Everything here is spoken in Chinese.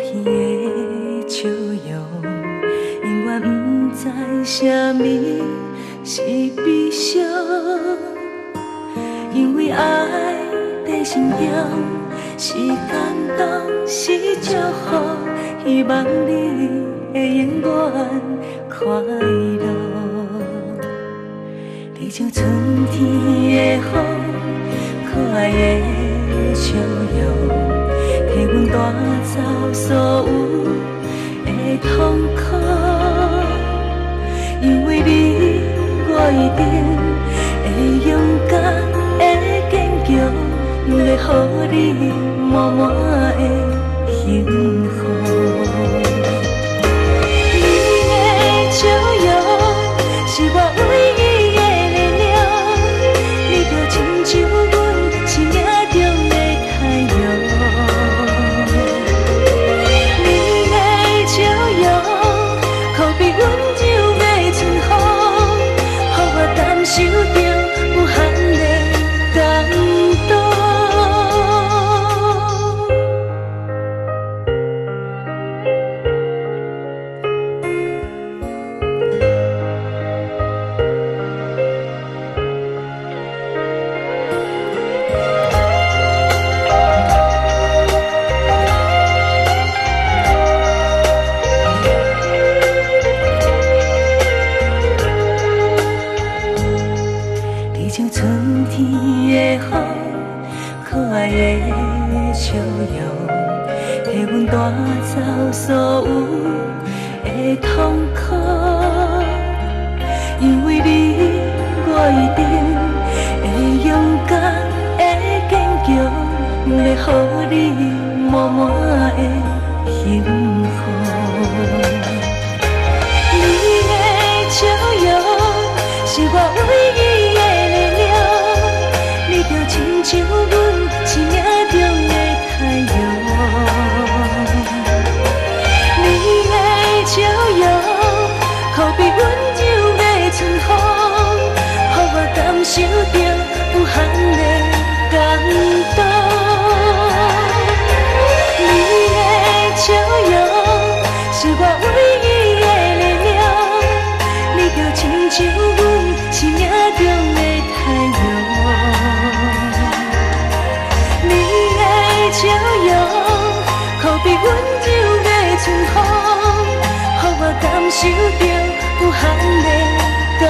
天的笑容，永远不知什么是悲伤，因为爱在心中是感动，是祝福，希望你会永远快乐。你像春天的风，可爱的会勇敢会坚强，要予你满满的幸福。你像春天的风，可爱的笑容，替阮带走所有的痛苦。因为你，我一定会勇敢会坚强，要予你满满的幸福。你的笑容是我唯一就笑容，可比温柔的春风，让我感受着无限的感